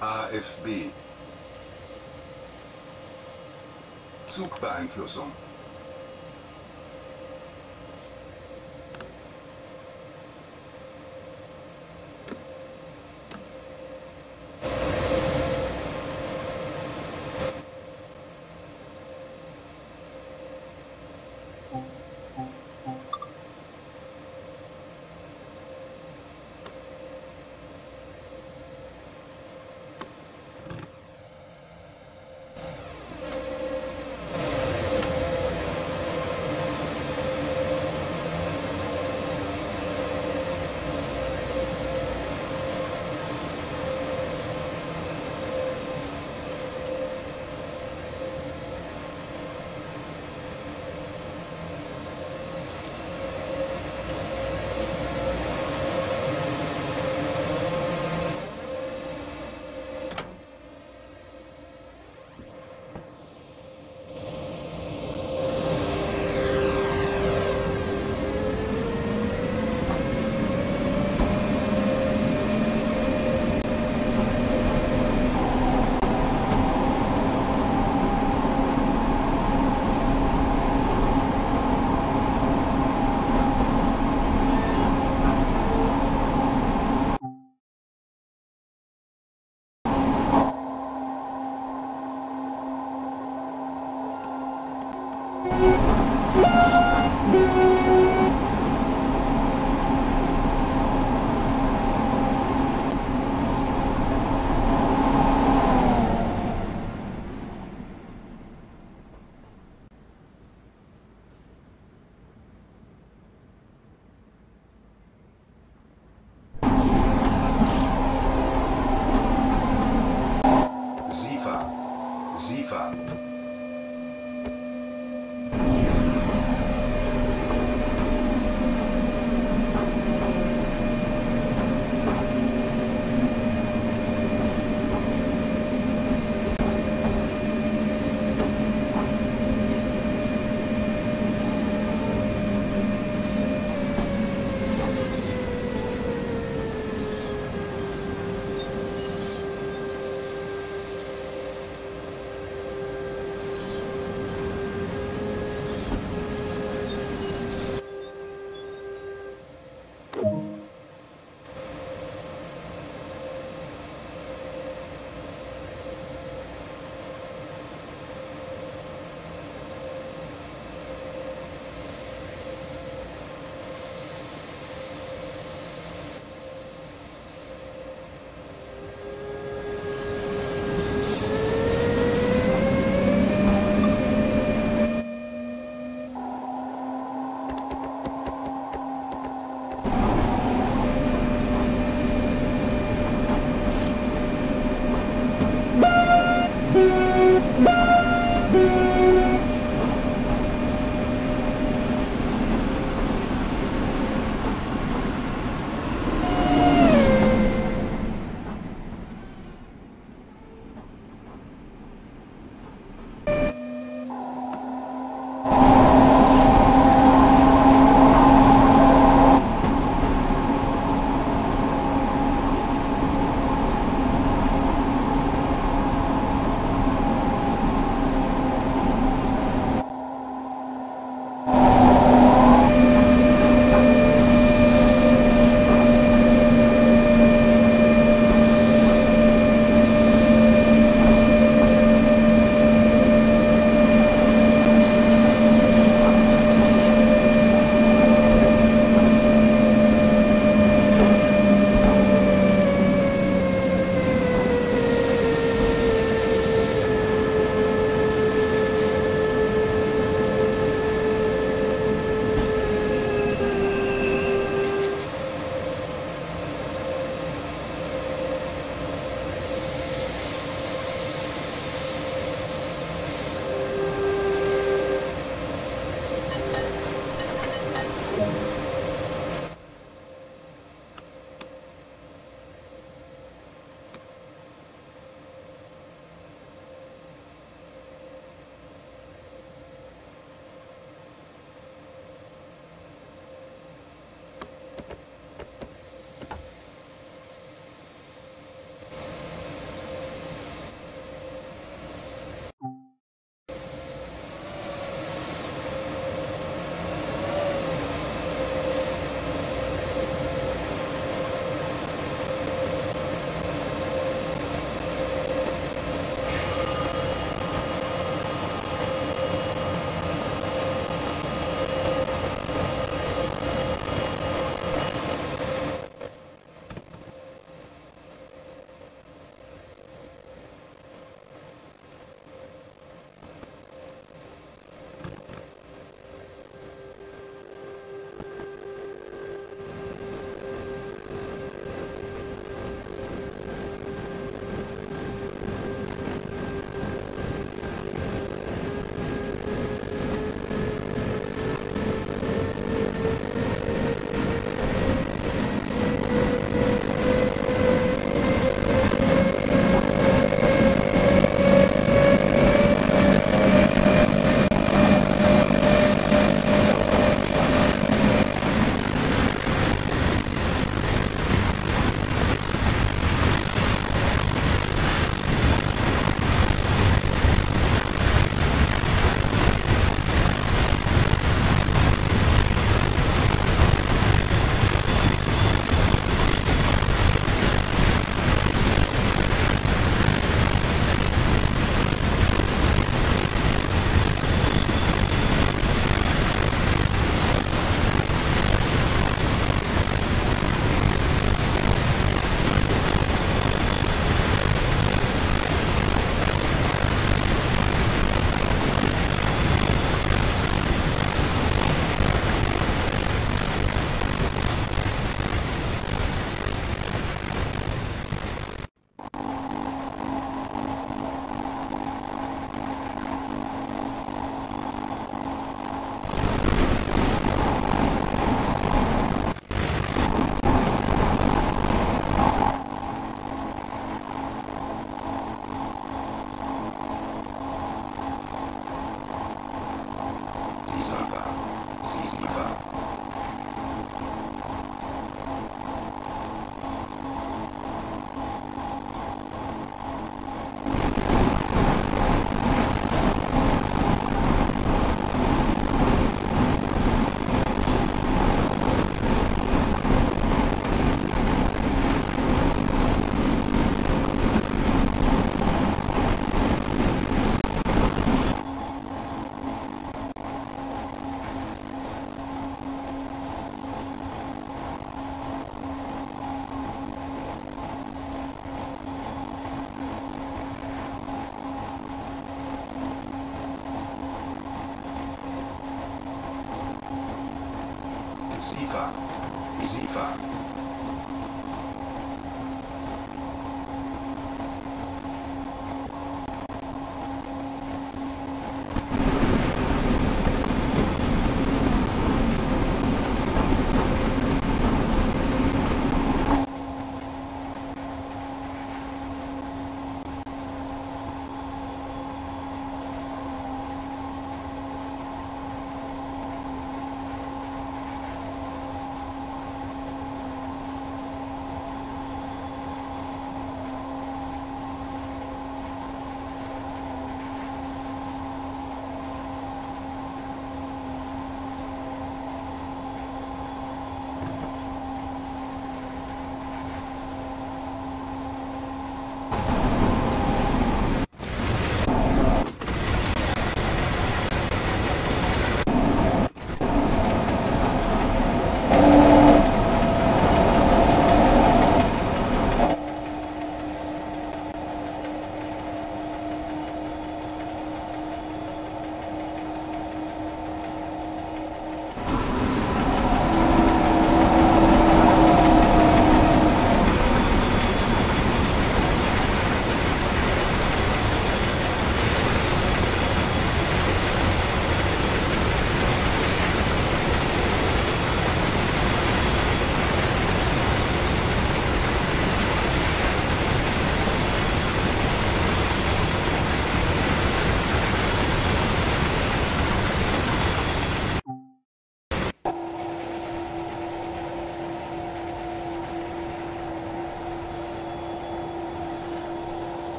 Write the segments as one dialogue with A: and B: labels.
A: AFB. Zugbeeinflussung.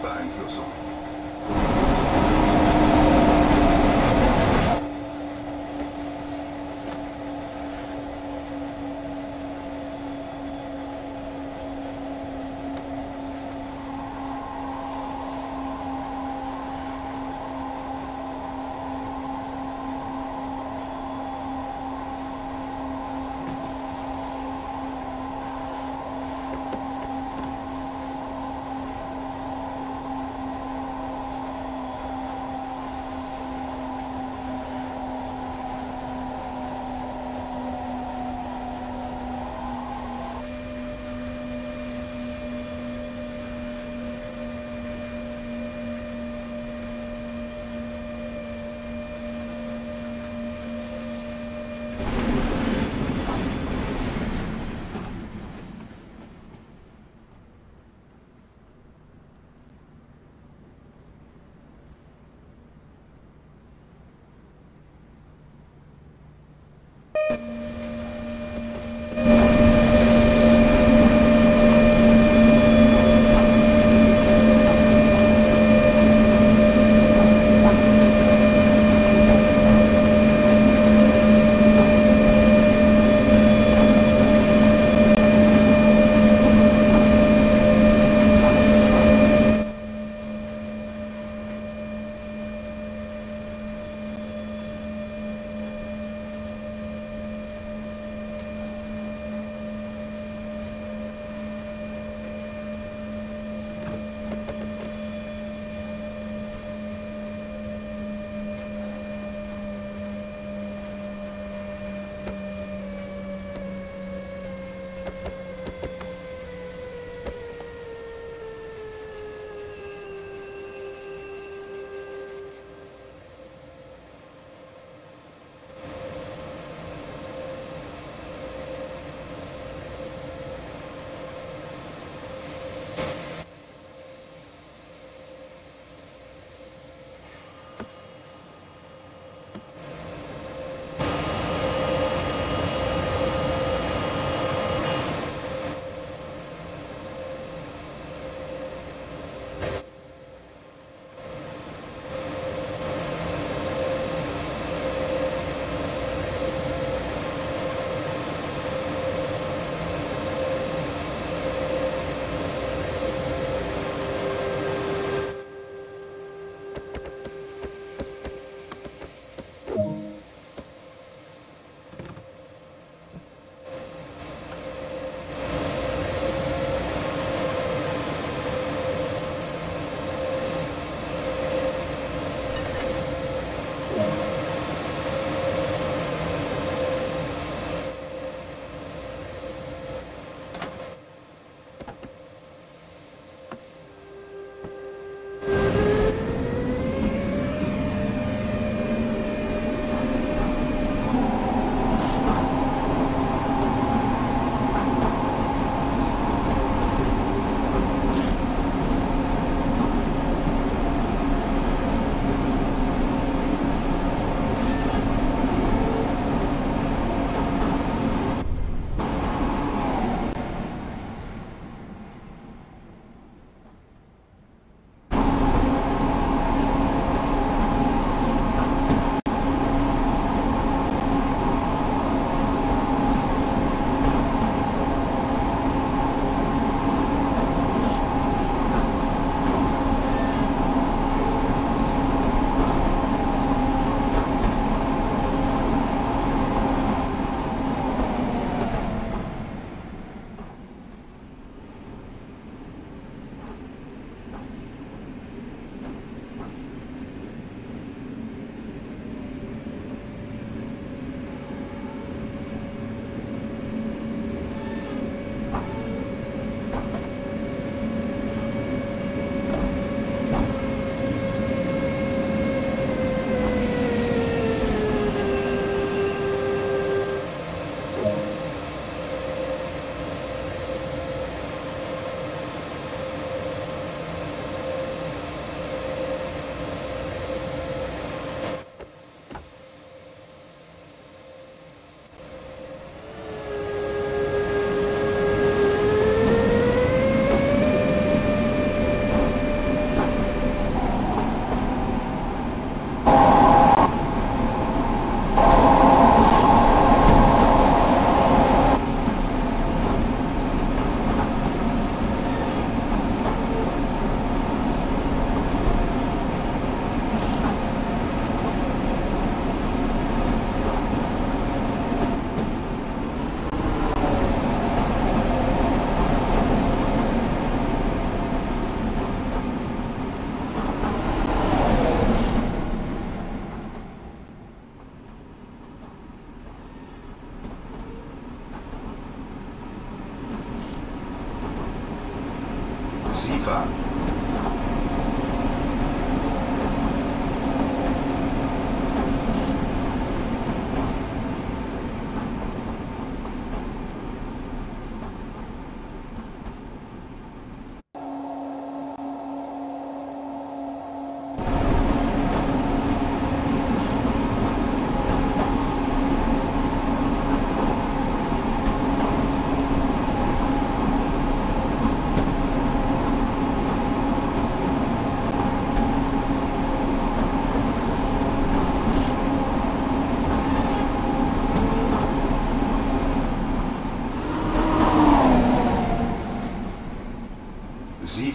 A: Zugbeeinflussung.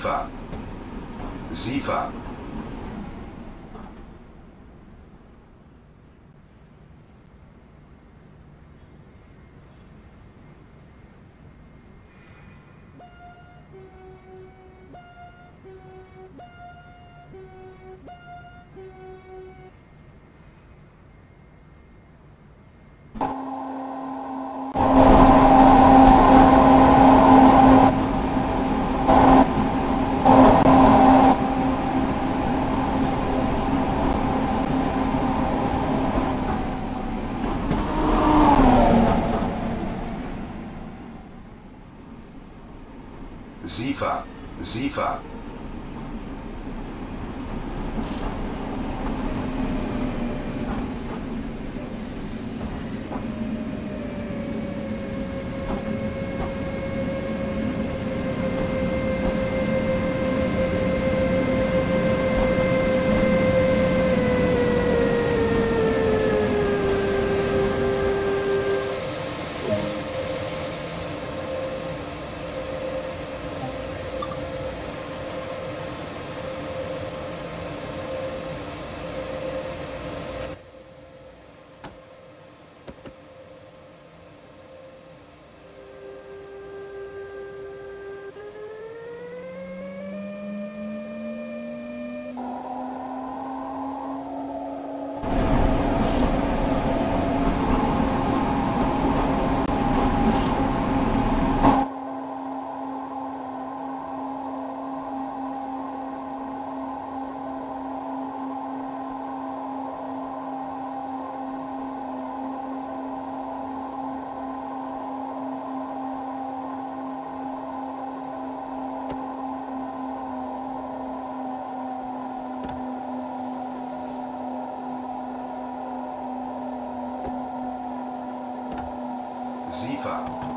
A: Sifa. Sifa. Sifa. Sifa. Sifa.